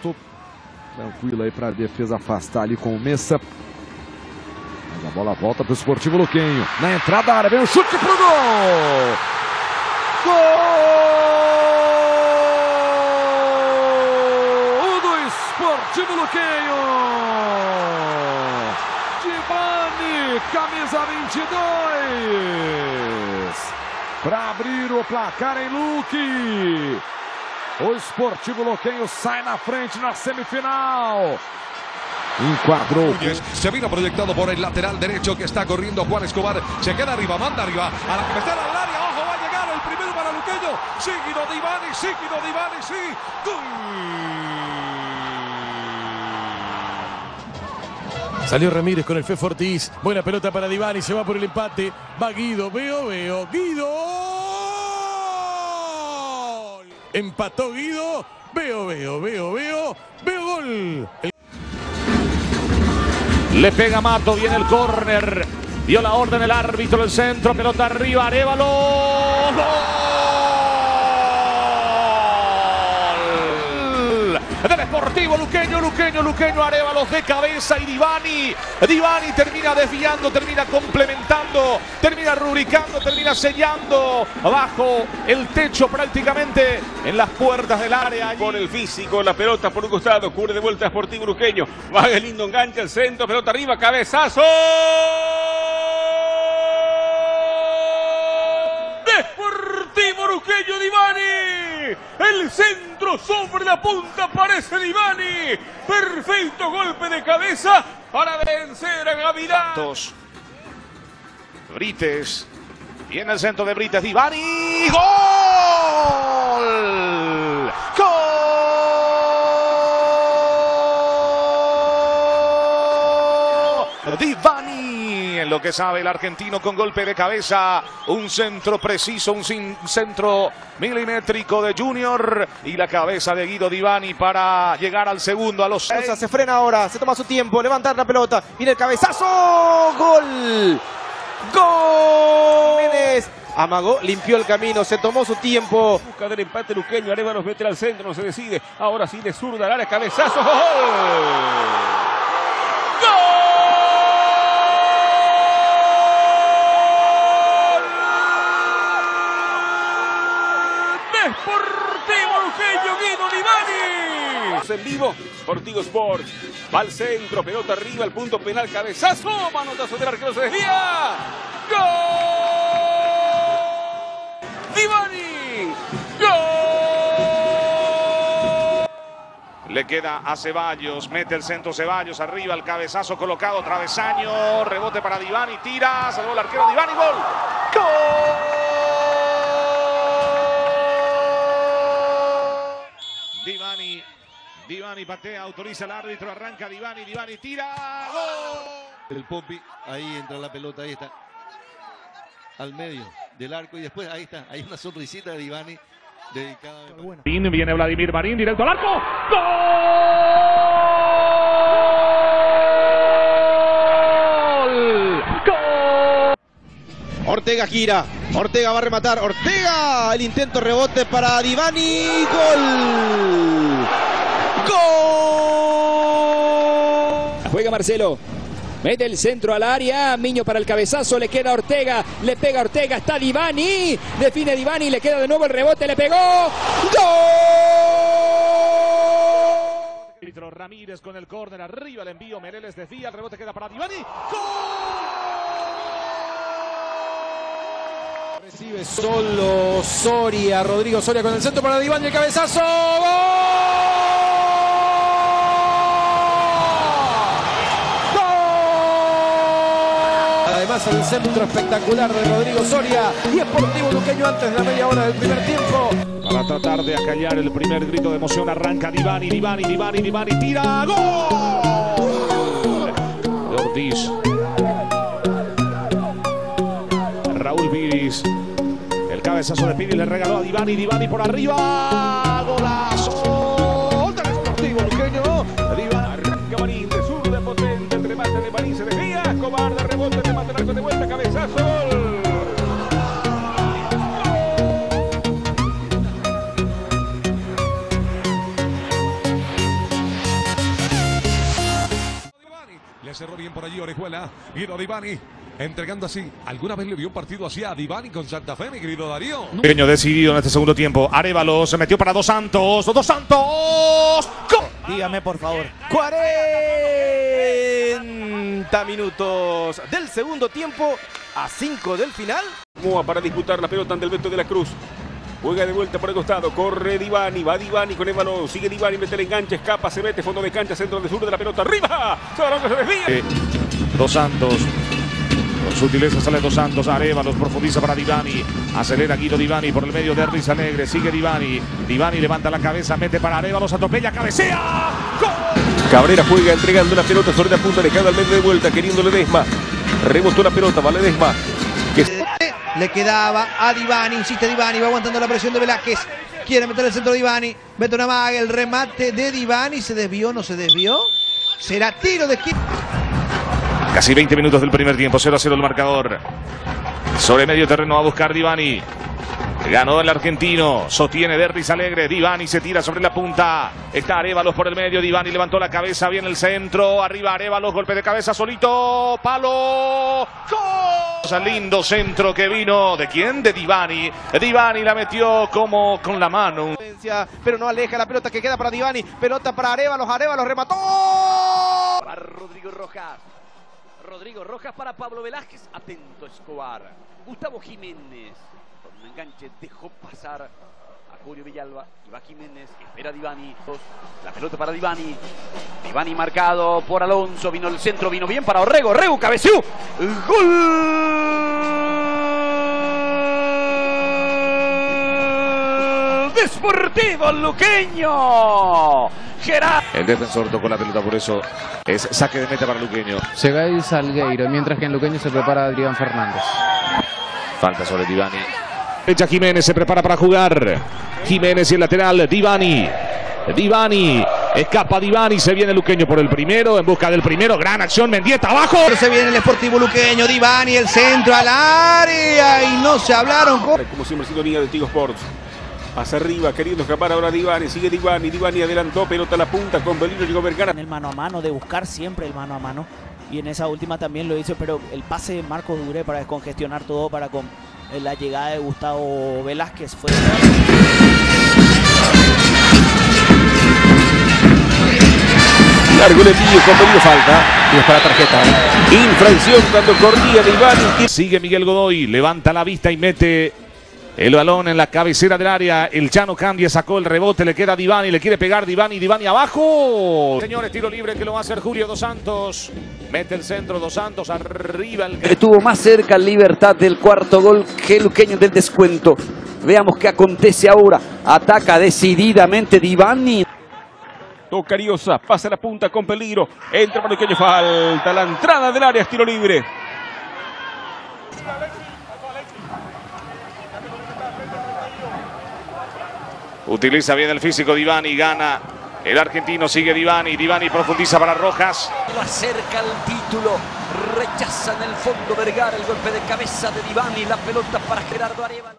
Renato. Tranquilo aí para a defesa afastar ali com o Messa. Mas a bola volta para o Esportivo Luquenho. Na entrada da área, vem o chute pro gol! Gol do Esportivo Luquenho! Divani, camisa 22! Para abrir o placar em Luque. O Esportivo Luquenho sai na frente na semifinal. Encuadró. Se vino proyectado por el lateral derecho que está corriendo Juan Escobar. Se queda arriba, manda arriba. A la cabecera al área. Ojo, va a llegar el primero para Luqueño. Seguido de Ivani, seguido de Ivani, sí. Gol. Salió Ramírez con el Fe Fortis. Buena pelota para Divani. Se va por el empate. Va Guido. Veo, veo. Guido. Empató Guido. Veo, veo, veo, veo. Veo gol. El Le pega Mato, viene el córner. Dio la orden el árbitro del centro, pelota arriba, Arevalo. Del Sportivo Luqueño, Luqueño, Luqueño, Arevalo de cabeza y Divani. Divani termina desviando, termina complementando, termina rubricando, termina sellando bajo el techo prácticamente en las puertas del área. Por el físico, la pelota por un costado, cubre de vuelta a Sportivo Luqueño. Va el lindo engancha al centro, pelota arriba, cabezazo. Deportivo Luqueño Divani. Centro sobre la punta aparece Divani. Perfecto golpe de cabeza para vencer a Gavilán. Dos. Brites. Viene el centro de Brites. Divani. ¡Gol! ¡Gol! Divani. En lo que sabe el argentino con golpe de cabeza. Un centro preciso, un sin- centro milimétrico de Junior. Y la cabeza de Guido Divani para llegar al segundo, a los seis. Se frena ahora, se toma su tiempo, levantar la pelota, viene el cabezazo, gol, gol. Jiménez amagó, limpió el camino, se tomó su tiempo. Busca del empate Luqueño, Arevalos mete al centro, no se decide. Ahora sí de zurda al área, cabezazo. ¡Gol! En vivo, Sportivo Sport. Va al centro, pelota arriba, al punto penal, cabezazo, manotazo del arquero, se desvía. ¡Gol! Divani. ¡Gol! Le queda a Ceballos, mete el centro Ceballos, arriba el cabezazo colocado, travesaño, rebote para Divani, tira, salvó el arquero Divani, gol. ¡Gol! Divani, Divani patea, autoriza el árbitro, arranca Divani, Divani tira, gol. El Popi, ahí entra la pelota, ahí está. Al medio del arco y después ahí está, hay una sonrisita de Divani dedicada a Marín, Viene Vladimir Marín, directo al arco. ¡Gol! ¡Gol! Ortega gira, Ortega va a rematar, Ortega, el intento rebote para Divani, gol, Juega Marcelo. Mete el centro al área. Miño para el cabezazo. Le queda Ortega. Le pega Ortega. Está Divani. Define Divani. Le queda de nuevo el rebote. Le pegó. ¡Gol! Ramírez con el córner arriba, el envío, Mereles desvía, el rebote queda para Divani. Recibe solo Soria, Rodrigo Soria con el centro para Divani, el cabezazo, gol. Además el centro espectacular de Rodrigo Soria y Sportivo Luqueño antes de la media hora del primer tiempo. Para tratar de acallar el primer grito de emoción, arranca Divani, Divani, Divani, Divani, tira, gol. De Ortiz. Raúl Viris. El cabezazo de Piri le regaló a Divani, Divani por arriba. Golazo por allí Orejuela. Vino Divani. Entregando así. ¿Alguna vez le vio un partido así a Divani con Santa Fe, mi querido Darío? Pequeño decidido en este segundo tiempo. Arevalo se metió para Dos Santos. Dos Santos. ¡Gol! Dígame, por favor. 40 minutos del segundo tiempo a 5 del final. Moa para disputar la pelota ante el Beto de la Cruz. Juega de vuelta por el costado, corre Divani, va Divani con el balón, sigue Divani, mete el enganche, escapa, se mete, fondo de cancha, centro de sur de la pelota, arriba, se desvía. Eh, Dos Santos. Con sutileza sale Dos Santos. Arevalos profundiza para Divani. Acelera Guido Divani por el medio de Erlis Alegre. Sigue Divani. Divani levanta la cabeza, mete para Arevalos, atropella, cabecea. ¡Gol! Cabrera juega entregando la pelota sobre la punta, dejando al medio de vuelta, queriendo Ledesma. Rebotó la pelota, va Ledesma. Que Le quedaba a Divani, insiste Divani, va aguantando la presión de Velázquez. Quiere meter el centro de Divani. Mete una maga, el remate de Divani. ¿Se desvió? ¿No se desvió? Será tiro de esquina. Casi 20 minutos del primer tiempo, 0 a 0 el marcador. Sobre medio terreno va a buscar Divani. Ganó el argentino, sostiene Derris Alegre, Divani se tira sobre la punta, está Arevalos por el medio, Divani levantó la cabeza, viene el centro, arriba Arevalos, golpe de cabeza solito, palo, gol. Lindo centro que vino, ¿de quién? De Divani. Divani la metió como con la mano. Pero no aleja la pelota que queda para Divani. Pelota para Arevalos, Arevalos remató. Para Rodrigo Rojas. Rodrigo Rojas para Pablo Velázquez. Atento Escobar. Gustavo Jiménez. Con un enganche dejó pasar a Julio Villalba. Y Jiménez. Espera Divani. La pelota para Divani. Divani marcado por Alonso. Vino el centro. Vino bien para Orrego. Orrego cabeció. Gol. Desportivo Luqueño. Gerard. El defensor tocó la pelota, por eso es saque de meta para Luqueño. Segay Salgueiro, mientras que en Luqueño se prepara Adrián Fernández. Falta sobre Divani. Echa Jiménez, se prepara para jugar. Jiménez y el lateral, Divani. Divani, escapa Divani, se viene Luqueño por el primero, en busca del primero, gran acción, Mendieta abajo. Se viene el Sportivo Luqueño, Divani, el centro al área y no se hablaron con... Como siempre sintonía de Tigo Sports. Hacia arriba, queriendo escapar ahora Divani, sigue Divani, Divani adelantó, pelota a la punta con Belino, llegó Vergara. En el mano a mano, de buscar siempre el mano a mano. Y en esa última también lo hizo, pero el pase de Marcos Duré para descongestionar todo, para con eh, la llegada de Gustavo Velázquez fue... Largo el envío con Belino falta. Y es para tarjeta. Infracción cuando corría Divani. Sigue Miguel Godoy, levanta la vista y mete el balón en la cabecera del área. El Chano Candia sacó el rebote, le queda a Divani, le quiere pegar Divani, Divani abajo. Señores, tiro libre que lo va a hacer Julio Dos Santos. Mete el centro Dos Santos, arriba el... Estuvo más cerca Libertad del cuarto gol que el Luqueño del descuento. Veamos qué acontece ahora. Ataca decididamente Divani. Toca Ariosa, pasa la punta con peligro. Entra para Luqueño, falta la entrada del área, tiro libre. Utiliza bien el físico Divani, gana. El argentino sigue Divani, Divani profundiza para Rojas. Lo acerca al título. Rechaza en el fondo Vergara el golpe de cabeza de Divani. La pelota para Gerardo Arevalo.